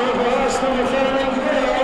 Silva, estão de fora da